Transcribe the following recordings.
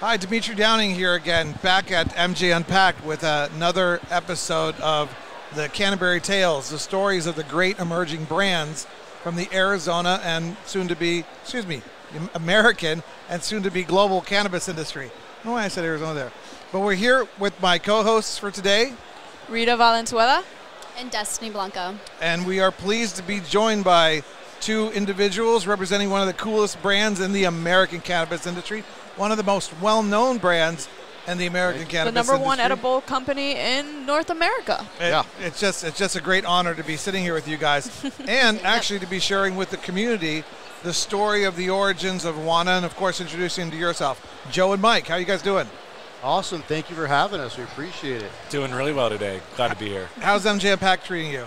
Hi, Demitri Downing here again, back at MJ Unpacked with another episode of the Canterbury Tales, the stories of the great emerging brands from the Arizona and soon to be, excuse me, American and soon to be global cannabis industry. I don't know why I said Arizona there. But we're here with my co hosts for today, Rita Valenzuela and Destinee Blanco. And we are pleased to be joined by two individuals representing one of the coolest brands in the American cannabis industry, one of the most well known brands in the American the cannabis number industry. one edible company in North America. It- Yeah. It's just it's just a great honor to be sitting here with you guys and actually to be sharing with the community the story of the origins of Wana and of course introducing to yourself. Joe and Mike, how you guys doing? Awesome. Thank you for having us. We appreciate it. Doing really well today. Glad to be here. How's MJ Pack treating you?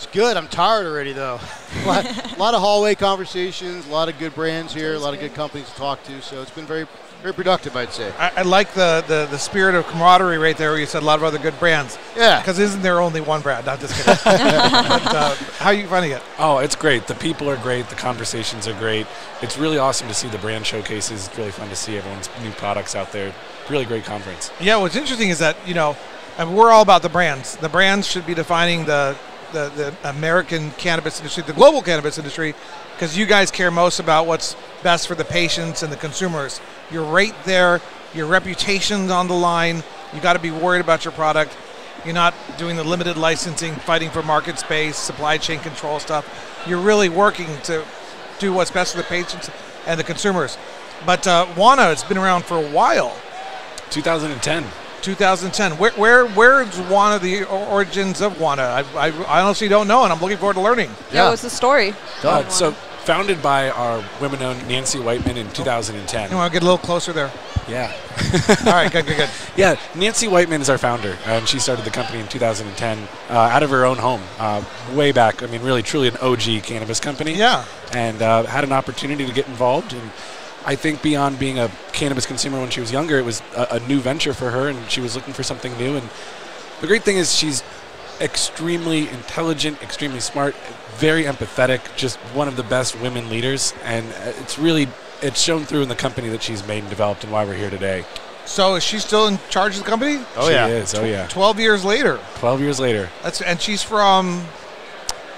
It's good. I'm tired already, though. a, lot, a lot of hallway conversations, a lot of good brands here, a lot of good companies to talk to. So it's been very, very productive, I'd say. I, I like the, the, the spirit of camaraderie right there where you said a lot of other good brands. Yeah. Because isn't there only one brand? Not just kidding. but, uh, how are you finding it? Oh, it's great. The people are great. The conversations are great. It's really awesome to see the brand showcases. It's really fun to see everyone's new products out there. Really great conference. Yeah, what's interesting is that, you know, and we're all about the brands. The brands should be defining the, the, the American cannabis industry, the global cannabis industry, because you guys care most about what's best for the patients and the consumers. You're right there. Your reputation's on the line. You got to be worried about your product. You're not doing the limited licensing, fighting for market space, supply chain control stuff. You're really working to do what's best for the patients and the consumers. But uh, Wana, it's been around for a while. 2010. 2010. Where where where's Wana the origins of Wana? I, I honestly don't know, and I'm looking forward to learning. Yeah, Yeah. what's the story? Uh, so, founded by our women-owned Nancy Whiteman in 2010. You want to get a little closer there? Yeah. All right, good, good, good. Yeah, Nancy Whiteman is our founder, and she started the company in 2010 uh, out of her own home, uh, way back. I mean, really, truly an OG cannabis company. Yeah. and uh, had an opportunity to get involved. And I think beyond being a cannabis consumer when she was younger, it was a, a new venture for her, and she was looking for something new. And the great thing is she's extremely intelligent, extremely smart, very empathetic, just one of the best women leaders. And uh, it's really it's shown through in the company that she's made and developed, and why we're here today. So is she still in charge of the company? Oh, she yeah. is. Oh yeah. 12 years later. Twelve years later, That's and she's from.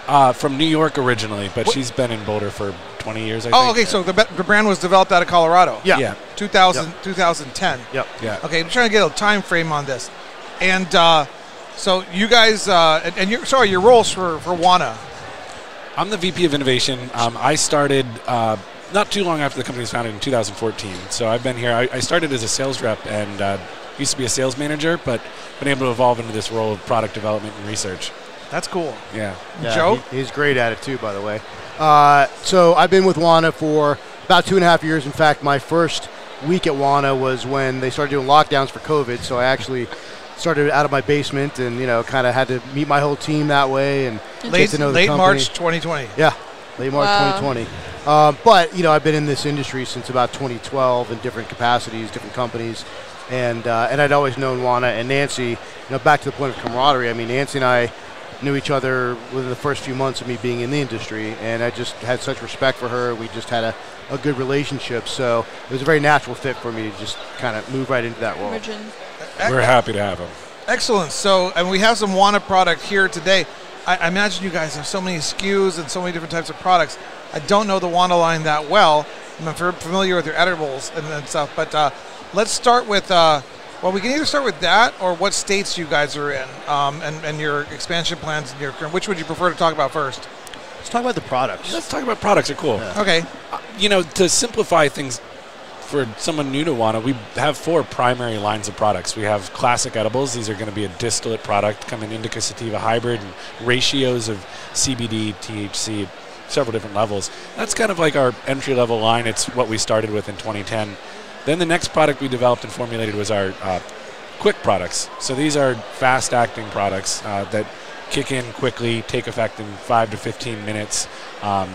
Uh, from New York originally, but What- she's been in Boulder for 20 years. I Oh, think. okay. So the, the brand was developed out of Colorado. Yeah. yeah, 2000, 2010. Yep. yeah. Okay, I'm trying to get a time frame on this, and uh, so you guys uh, and, and you're sorry, your roles for for Wana. I'm the VP of Innovation. Um, I started uh, not too long after the company was founded in 2014. So I've been here. I, I started as a sales rep and uh, used to be a sales manager, but been able to evolve into this role of product development and research. That's cool. Yeah. Yeah, Joe? he- he's great at it too, by the way. Uh, so I've been with Wana for about two and a half years. In fact, my first week at Wana was when they started doing lockdowns for COVID. So I actually started out of my basement and you know kind of had to meet my whole team that way and Late, get to know the late company. March 2020. Yeah, late March Wow. 2020. Um, but you know, I've been in this industry since about 2012 in different capacities, different companies, and uh, and I'd always known Wana and Nancy. You know, back to the point of camaraderie. I mean, Nancy and I knew each other within the first few months of me being in the industry, and I just had such respect for her. We just had a, a good relationship, so it was a very natural fit for me to just kind of move right into that role. Origin. We're happy to have him. Excellent. So, and we have some Wana product here today. I, I imagine you guys have so many SKUs and so many different types of products. I don't know the Wana line that well. I'm familiar with your edibles and, and stuff, but uh, let's start with. Uh, well, we can either start with that or what states you guys are in, um, and, and your expansion plans. And your current. which would you prefer to talk about first? Let's talk about the products. Let's talk about products. Are cool. Okay. You know, to simplify things for someone new to Wana, we have four primary lines of products. We have classic edibles. These are going to be a distillate product, coming indica sativa hybrid, and ratios of CBD, THC, several different levels. That's kind of like our entry level line. It's what we started with in 2010. Then the next product we developed and formulated was our uh, quick products. So these are fast acting products uh, that kick in quickly, take effect in five to 15 minutes. Um,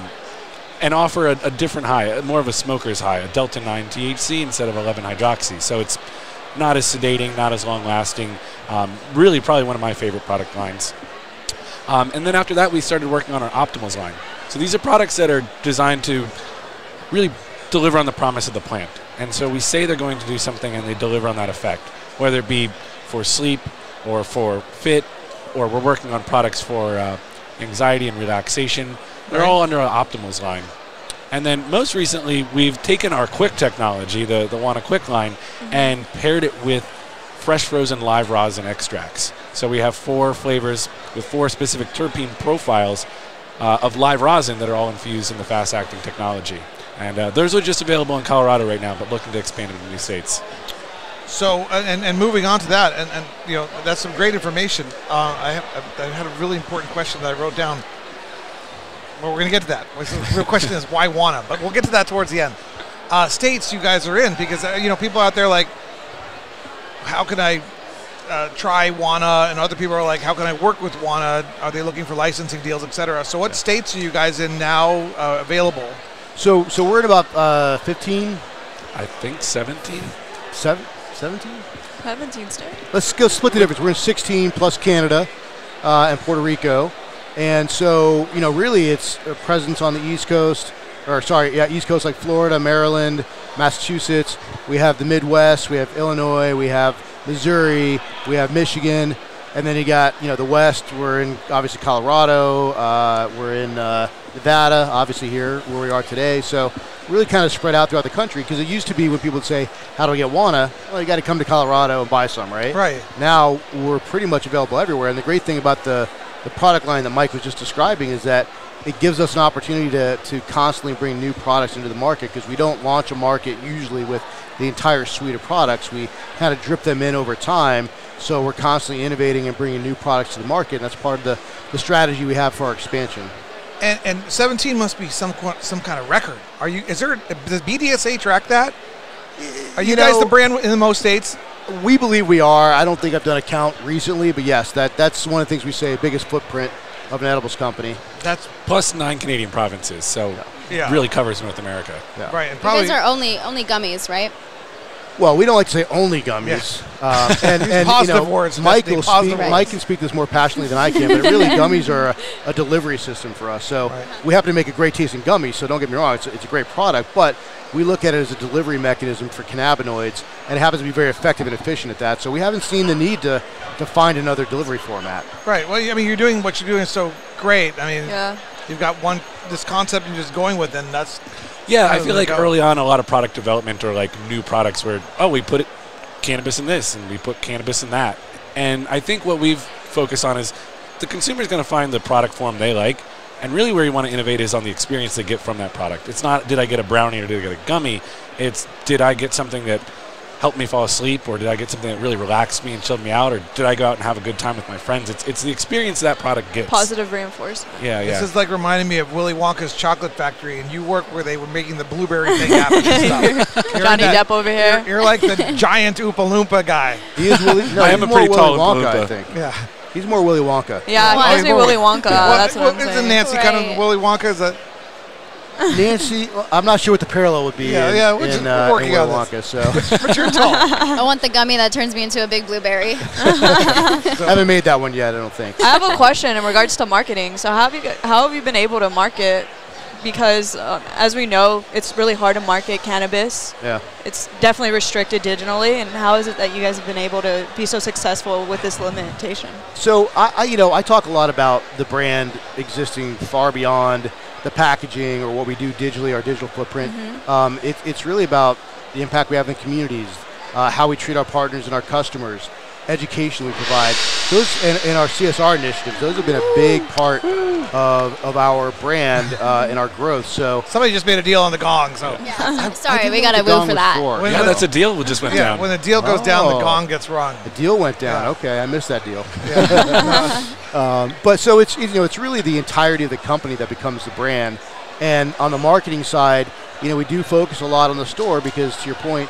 and offer a, a different high, more of a smoker's high, a delta 9 THC instead of 11 hydroxy. So it's not as sedating, not as long lasting. Um, really, probably one of my favorite product lines. Um, and then after that, we started working on our Optimals line. So these are products that are designed to really deliver on the promise of the plant. And so we say they're going to do something and they deliver on that effect, whether it be for sleep or for fit, or we're working on products for uh, anxiety and relaxation. They're Right. all under our Optimals line. And then most recently, we've taken our Quick technology, the, the Wana Quick line, and paired it with fresh frozen live rosin extracts. So we have four flavors with four specific terpene profiles uh, of live rosin that are all infused in the fast acting technology. And uh, those are just available in Colorado right now, but looking to expand into new states. So, uh, and, and moving on to that, and, and you know, that's some great information. Uh, I, have, I had a really important question that I wrote down. Well, we're going to get to that. The real question is why Wana, but we'll get to that towards the end. Uh, states you guys are in because uh, you know people out there like, how can I uh, try Wana, and other people are like, how can I work with Wana? Are they looking for licensing deals, etc.? So, what states are you guys in now uh, available? So, so we're at about uh, 15, I think 17? seven, 17? 17 state. Let's go split the difference. We're in 16 plus Canada uh, and Puerto Rico. And so, you know, really it's a presence on the East Coast, or sorry, yeah, East Coast like Florida, Maryland, Massachusetts. We have the Midwest, we have Illinois, we have Missouri, we have Michigan. And then you got, you know, the West. We're in obviously Colorado. Uh, we're in uh, Nevada, obviously here where we are today. So really kind of spread out throughout the country because it used to be when people would say, "How do I get Wana?" Well, you got to come to Colorado and buy some, right? Right. Now we're pretty much available everywhere. And the great thing about the the product line that Mike was just describing is that it gives us an opportunity to, to constantly bring new products into the market because we don't launch a market usually with the entire suite of products. We kind of drip them in over time. So we're constantly innovating and bringing new products to the market. And that's part of the, the strategy we have for our expansion. And, and 17 must be some some kind of record. Are you? Is there? Does BDSA track that? Are you, You guys know- the brand in the most states? We believe we are. I don't think I've done a count recently, but yes, that, that's one of the things we say biggest footprint of an edibles company. That's Plus nine Canadian provinces, so Yeah. really covers North America. Yeah. right. And You guys are only only gummies, right? Well, we don't like to say only gummies. Um, and, and positive you know, words, Mike will positive speak. words. Mike can speak this more passionately than I can, but really, gummies are a, a delivery system for us. So Right. we happen to make a great tasting gummy. So don't get me wrong; it's a, it's a great product, but we look at it as a delivery mechanism for cannabinoids, and it happens to be very effective and efficient at that. So we haven't seen the need to to find another delivery format. right. Well, I mean, you're doing what you're doing so great. I mean, Yeah. You've got one this concept and you're just going with, it, and that's Yeah, I feel like go? early on, a lot of product development or like new products where, oh, we put it, cannabis in this and we put cannabis in that. And I think what we've focused on is the consumer's going to find the product form they like. And really, where you want to innovate is on the experience they get from that product. It's not, did I get a brownie or did I get a gummy? It's, did I get something that helped me fall asleep or did I get something that really relaxed me and chilled me out or did I go out and have a good time with my friends? It's, it's the experience that product gives. Positive reinforcement. Yeah, yeah. this is like reminding me of Willy Wonka's chocolate factory, and you work where they were making the blueberry thing happen. and stuff. You're Johnny that- Depp over You're, here. you're like the giant Oompa Loompa guy. He is Willy. No, I he's am a more pretty Willy tall Wonka, I think. Yeah. He's more Willy Wonka. Yeah, Well, he gives me Willy Wonka. Well, That's what well, I'm isn't saying. Nancy kind of Willy Wonka? Is that Nancy, well, I'm not sure what the parallel would be. Yeah, in, yeah, we're just- in, we're uh, working on Wonka. So but you're tall. I want the gummy that turns me into a big blueberry. I haven't made that one yet. I don't think. I have a question in regards to marketing. So how have you how have you been able to market? Because um, as we know, it's really hard to market cannabis. Yeah. It's definitely restricted digitally. And how is it that you guys have been able to be so successful with this limitation? So I, I, you know, I talk a lot about the brand existing far beyond the packaging or what we do digitally, our digital footprint. Um, it, it's really about the impact we have in communities, uh, how we treat our partners and our customers, education we provide. Those and, and our CSR initiatives. Those have been a big part of, of our brand uh, and our growth. So Somebody just made a deal on the gong, so Yeah. I Sorry, didn't we got a what the woo for that. for. When- yeah, that's a deal. We just went yeah. down. When the deal goes down, the Oh. gong gets rung. The deal went down. Yeah. Okay, I missed that deal. um, but so it's you know it's really the entirety of the company that becomes the brand, and on the marketing side, you know we do focus a lot on the store because to your point,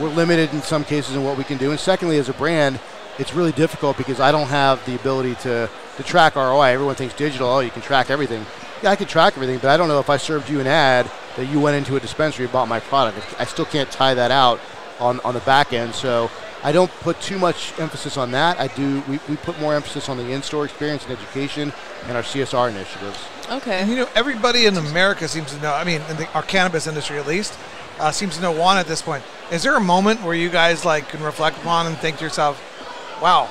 we're limited in some cases in what we can do, and secondly, as a brand, it's really difficult because I don't have the ability to to track ROI. Everyone thinks digital, oh, you can track everything. Yeah, I can track everything, but I don't know if I served you an ad that you went into a dispensary and bought my product. I still can't tie that out on, on the back end. So I don't put too much emphasis on that. I do. We, we put more emphasis on the in-store experience and education and our CSR initiatives. Okay. And you know, everybody in America seems to know. I mean, in the, our cannabis industry at least, uh, seems to know Wana at this point. Is there a moment where you guys like can reflect upon and think to yourself, "Wow,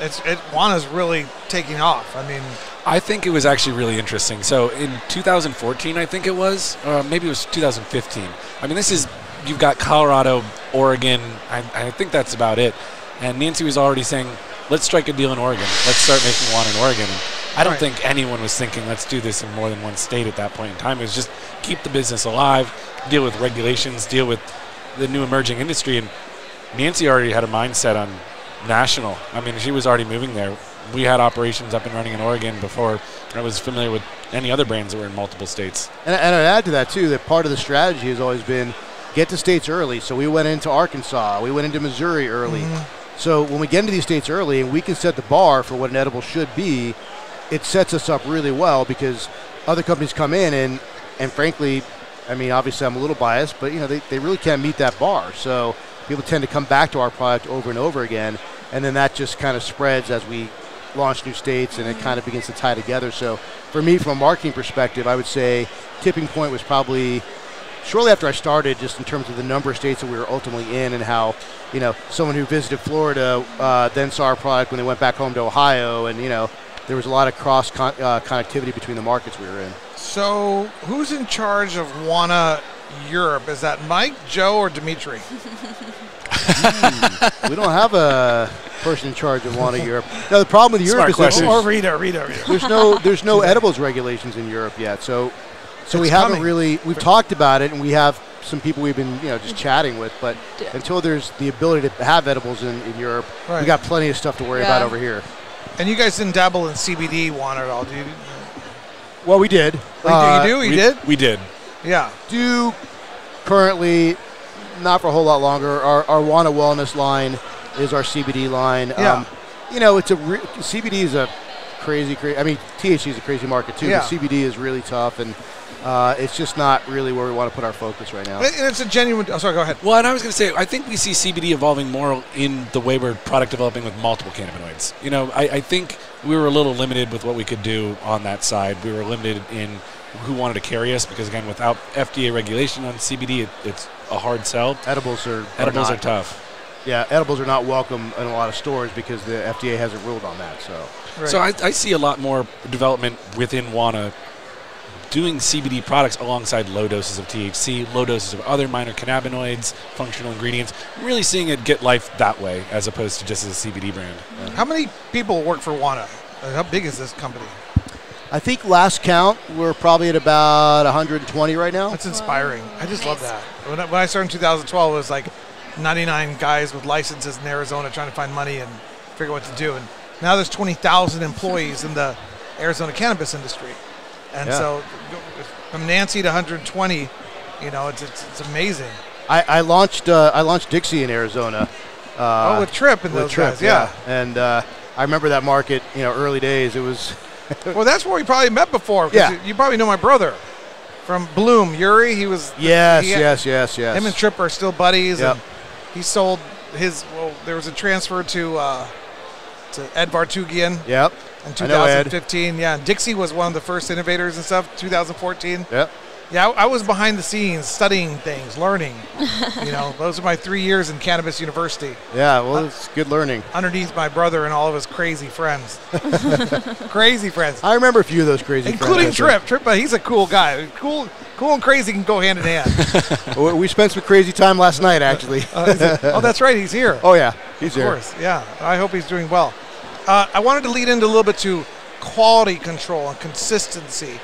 it's it Wana's really taking off"? I mean, I think it was actually really interesting. So in 2014, I think it was, or maybe it was 2015. I mean, this is you've got Colorado, Oregon. I, I think that's about it. And Nancy was already saying, "Let's strike a deal in Oregon. Let's start making one in Oregon." And I don't Right. think anyone was thinking, "Let's do this in more than one state" at that point in time. It was just keep the business alive, deal with regulations, deal with the new emerging industry. And Nancy already had a mindset on national. I mean, she was already moving there. We had operations up and running in Oregon before I was familiar with any other brands that were in multiple states. And, and I'd add to that too that part of the strategy has always been get to states early. So we went into Arkansas, we went into Missouri early. Mm-hmm. So when we get into these states early and we can set the bar for what an edible should be, it sets us up really well because other companies come in and and frankly, I mean obviously I'm a little biased, but you know they, they really can't meet that bar. So people tend to come back to our product over and over again, and then that just kind of spreads as we launch new states and it kind of begins to tie together. So for me, from a marketing perspective, I would say tipping point was probably shortly after I started, just in terms of the number of states that we were ultimately in and how, you know, someone who visited Florida uh, then saw our product when they went back home to Ohio, and you know, there was a lot of cross con- uh, connectivity between the markets we were in. so who's in charge of Wana Europe? Is that Mike, Joe, or Demitri? we don't have a person in charge of Wana Europe. No, the problem with Europe Smart is that question. or there's, Rita, Rita, Rita. there's no there's no edibles regulations in Europe yet. So so we haven't coming. really we've talked about it and we have some people we've been you know just chatting with, but Yeah. until there's the ability to have edibles in, in Europe, Right. we got plenty of stuff to worry about Yeah. Uh, over here. And you guys didn't dabble in CBD Wana at all, do you? Well, we did. Like, Uh, you do? You we, did? We did. Yeah. do currently, not for a whole lot longer. Our, our Wana Wellness line is our CBD line. Um, Yeah. you know, it's a re- CBD is a crazy, crazy. I mean, THC is a crazy market too. Yeah. But CBD is really tough, and uh, it's just not really where we want to put our focus right now. And it's a genuine. Oh, sorry, go ahead. Well, and I was going to say, I think we see CBD evolving more in the way we're product developing with multiple cannabinoids. You know, I, I think we were a little limited with what we could do on that side. We were limited in who wanted to carry us because, again, without FDA regulation on CBD, it, it's a hard sell. Edibles are Edibles are are tough. Yeah, edibles are not welcome in a lot of stores because the FDA hasn't ruled on that. So Right. So I, I see a lot more development within WANA doing CBD products alongside low doses of THC, low doses of other minor cannabinoids, functional ingredients. I'm really seeing it get life that way as opposed to just as a CBD brand. How many people work for Wana? Uh, How big is this company? I think last count we're probably at about 120 right now. That's inspiring. I just love that. When I, when I started in 2012, it was like 99 guys with licenses in Arizona trying to find money and figure out what to do. And now there's 20,000 employees in the Arizona cannabis industry. And Yeah. so from Nancy to 120, you know, it's, it's, it's amazing. I, I launched uh, I launched Dixie in Arizona. Uh, oh, with Trip and with those Trip, guys, yeah. And uh, I remember that market, you know, early days. It was Well, that's where we probably met before. Yeah. You, you probably know my brother from Bloom, Yuri. He was. yes, he- yes, yes, yes. Him and Trip are still buddies. Yep. And he sold his. Well, there was a transfer to uh, to Ed Vartugian Yep, in I know Ed. 2015. Yeah, and Dixie was one of the first innovators and stuff. 2014. yep. Yeah, I, I was behind the scenes studying things, learning. you know, those are my three years in cannabis university Yeah, well, it's good learning. underneath my brother and all of his crazy friends. crazy friends. I remember a few of those crazy Including friends. Trip. Trip, uh, he's a cool guy. Cool, cool and crazy can go hand in hand. We- We spent some crazy time last night, actually. Uh, oh, that's right. He's here. oh yeah, he's of there. course. Yeah. I hope he's doing well. Uh, I wanted to lead into a little bit to quality control and consistency,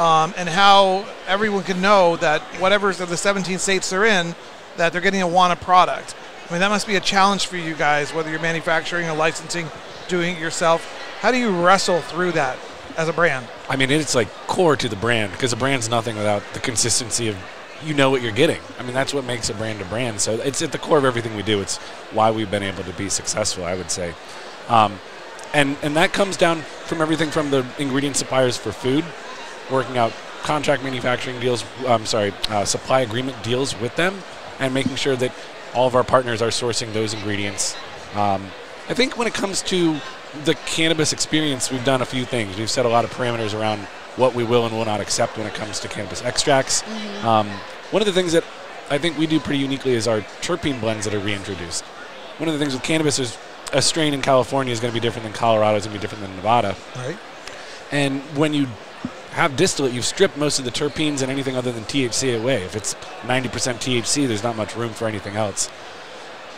um, and how everyone can know that whatever the 17 states they're in, that they're getting a WANA product. I mean, that must be a challenge for you guys, whether you're manufacturing or licensing, doing it yourself. How do you wrestle through that as a brand? I mean, it's like core to the brand because a brand's nothing without the consistency of you know what you're getting. I mean, that's what makes a brand a brand. So it's at the core of everything we do. It's why we've been able to be successful, I would say. Um, and, and that comes down from everything from the ingredient suppliers for food, working out contract manufacturing deals, I'm sorry, uh, supply agreement deals with them, and making sure that all of our partners are sourcing those ingredients. Um, I think when it comes to the cannabis experience, we've done a few things. We've set a lot of parameters around what we will and will not accept when it comes to cannabis extracts. Um, one of the things that I think we do pretty uniquely is our terpene blends that are reintroduced. One of the things with cannabis is a strain in California is going to be different than Colorado, is going to be different than Nevada. Right. And when you have distillate, you've stripped most of the terpenes and anything other than THC away. If it's 90% THC, there's not much room for anything else.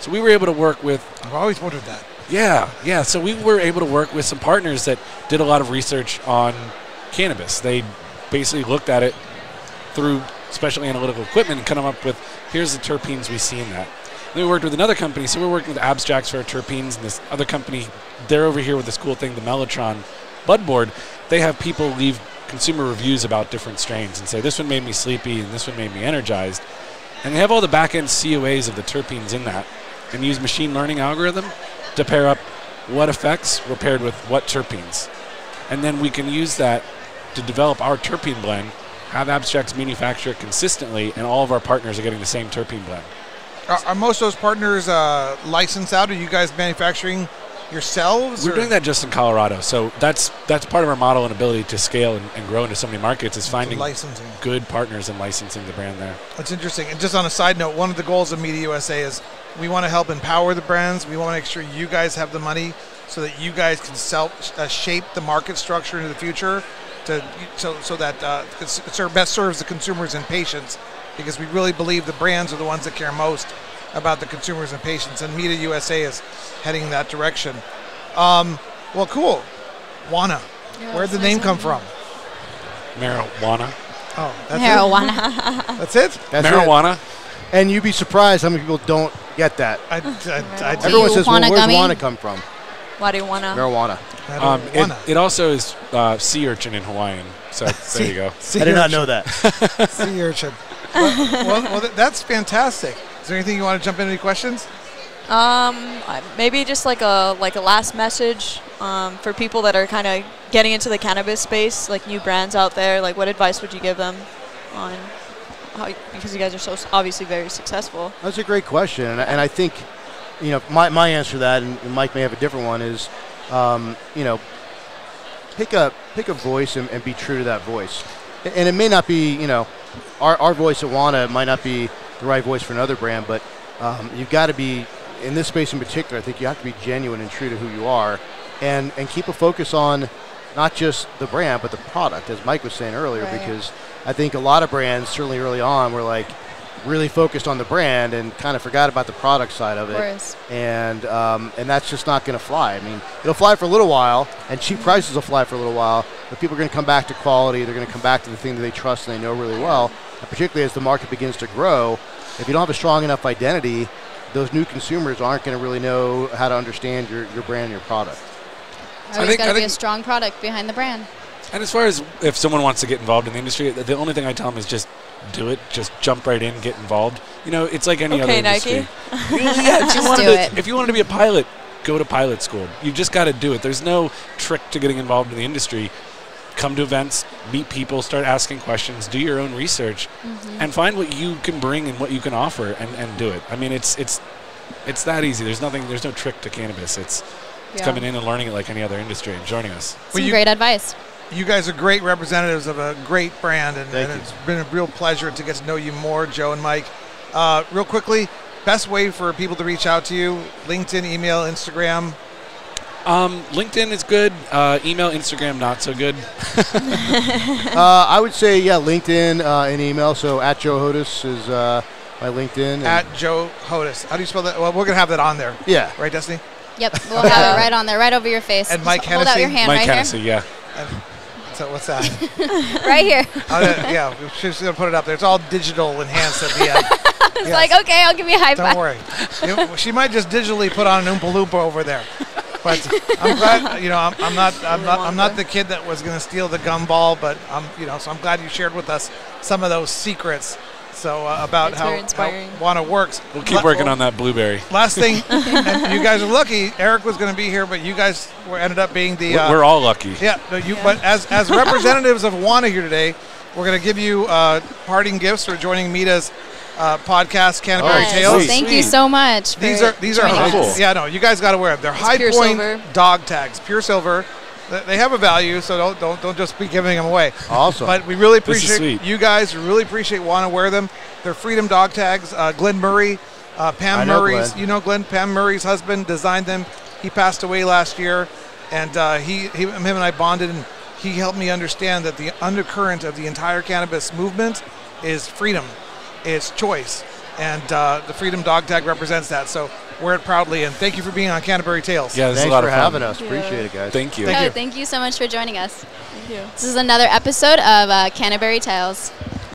So we were able to work with I've always wondered that. yeah, yeah. So we were able to work with some partners that did a lot of research on cannabis. They basically looked at it through special analytical equipment and come up with here's the terpenes we see in that. Then we worked with another company, so we're working with Abstrax for our terpenes, and this other company, they're over here with this cool thing, the Mellotron Bud Board. They have people leave consumer reviews about different strains and say this one made me sleepy and this one made me energized. And they have all the back end COAs of the terpenes in that and use machine learning algorithm to pair up what effects were paired with what terpenes. And then we can use that to develop our terpene blend, have Abstrax manufacture it consistently, and all of our partners are getting the same terpene blend. Are, are most of those partners uh, licensed out? Are you guys manufacturing yourselves? We're or- doing that just in Colorado, so that's that's part of our model and ability to scale and, and grow into so many markets is finding licensing. good partners and licensing the brand there. That's interesting. And just on a side note, one of the goals of MITA USA is we want to help empower the brands. We want to make sure you guys have the money so that you guys can sell, uh, shape the market structure into the future, to so so that uh, it best serves the consumers and patients. Because we really believe the brands are the ones that care most about the consumers and patients, and MITA USA is heading that direction. Um, well, cool. Wana, Yeah, where'd the that's name come from? Marijuana, Oh, that's Marijuana. it. That's it. That's it. marijuana. And you'd be surprised how many people don't get that. I, I, I, Do Everyone you says, well, want a where's gummy? Wana come from? Why do you wanna? Marijuana. I Um, it, wanna. it also is uh, sea urchin in Hawaiian. So there you go. I did not know that. Sea urchin. well, well, well, that's fantastic. Is there anything you want to jump into? Any questions? Um, maybe just like a like a last message um, for people that are kind of getting into the cannabis space, like new brands out there. Like, what advice would you give them on how? Because you guys are so obviously very successful. That's a great question, and, and I think, you know, my, my answer to that, and Mike may have a different one, is, um, you know, pick a pick a voice and, and be true to that voice. A- And it may not be, you know, our, our voice at Wana might not be the right voice for another brand, but um, you've got to be in this space in particular. I think you have to be genuine and true to who you are, and and keep a focus on not just the brand but the product, as Mike was saying earlier, Right. because I think a lot of brands, certainly early on, were like really focused on the brand and kind of forgot about the product side of it and um, and that's just not going to fly. I mean, it'll fly for a little while, and cheap prices will fly for a little while, but people are going to come back to quality. They're going to come back to the thing that they trust and they know really well. And particularly as the market begins to grow, if you don't have a strong enough identity, those new consumers aren't going to really know how to understand your, your brand and your product. Always think- got to be a strong product behind the brand. And as far as if someone wants to get involved in the industry, the the only thing I tell them is just do it. Just jump right in, get involved. You know, it's like any other Okay, industry. Nike. Really, yeah, if you Just wanted do to, it. if you wanted to be a pilot, go to pilot school. You just got to do it. There's no trick to getting involved in the industry. Come to events, meet people, start asking questions, do your own research, Mm-hmm. and find what you can bring and what you can offer, and, and do it. I mean, it's it's it's that easy. There's nothing. There's no trick to cannabis. It's it's Yeah. coming in and learning it like any other industry and joining us. Some you- great advice. You guys are great representatives of a great brand, and, and it's been a real pleasure to get to know you more, Joe and Mike. Uh, real quickly, best way for people to reach out to you: LinkedIn, email, Instagram. Um, LinkedIn is good. Uh, email, Instagram, not so good. Uh, I would say, yeah, LinkedIn uh, and email. So at Joe Hodas is uh, my LinkedIn. At Joe Hodas. How do you spell that? Well, we're gonna have that on there, yeah. right, Destinee? Yep, we'll have it right on there, right over your face. And Mike Just Hold out your hand Mike right Hennessy, yeah. And so what's that? Right here. Oh, yeah, yeah, she's gonna put it up there. It's all digital enhanced at the end. It's Yes. like, okay, I'll give you a high Don't five. worry. You know, she might just digitally put on an Oompa Loompa over there. But I'm glad, you know, I'm, I'm not, I'm not, I'm not the kid that was going to steal the gumball, but I'm, you know, so I'm glad you shared with us some of those secrets. So uh, about It's how, very how. Wana works. We'll keep La- working on that blueberry. Last thing, and you guys are lucky. Eric was going to be here, but you guys were ended up being the. We're, Uh, we're all lucky. yeah, no, you. But as as representatives of Wana here today, we're going to give you uh, parting gifts for joining Mita's uh, podcast, Canterbury Yes, Tales. Thank you so much. These are these are joining high. Cool. yeah no you guys got to wear them. They're high pure point silver. dog tags, pure silver. they have a value, so don't don't don't just be giving them away. Awesome. But we really appreciate you guys. We really appreciate want to wear them. They're Freedom dog tags. Uh, Glenn Murray, uh, Pam I know Murray's. Glenn. You know Glenn. Pam Murray's husband designed them. He passed away last year, and uh, he, he him and I bonded, and he helped me understand that the undercurrent of the entire cannabis movement is freedom, it's choice, and uh, the Freedom dog tag represents that. So wear it proudly, and thank you for being on Canterbury Tales. Yeah, this is Thanks a lot for of fun. having us. Yeah. Appreciate it, guys. Thank you. Thank Oh, you. thank you so much for joining us. Thank you. This is another episode of uh, Canterbury Tales.